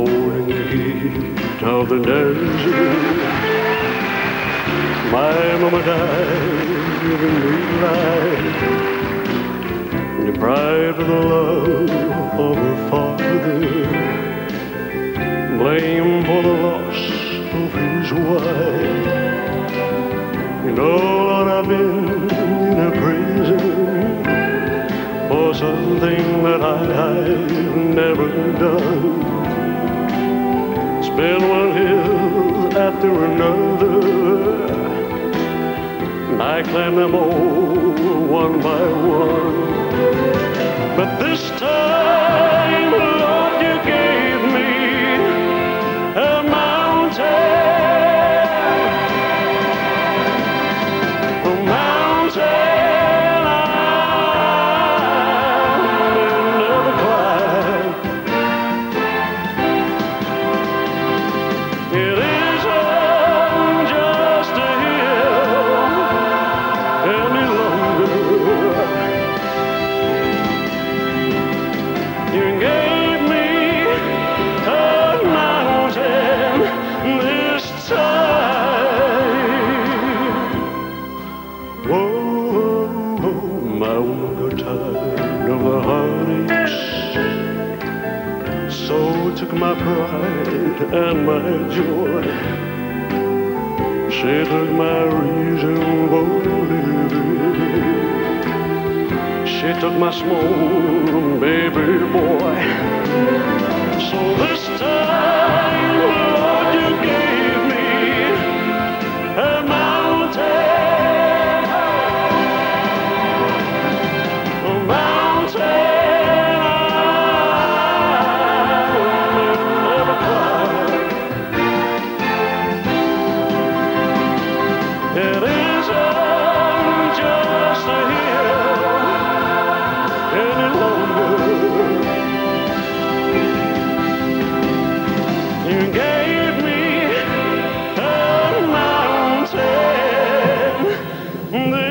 heat of the desert. My mama died giving me life, deprived of the love of her father, blame for the loss of his wife. You oh, know, Lord, I've been in a prison for something that I've never done. Spin one hill after another. And I climb them all one by one. But this time, Whoa, my woman got tired of the heartaches. So took my pride and my joy. She took my reason for living. She took my small baby boy. It isn't just any longer. You gave me a mountain.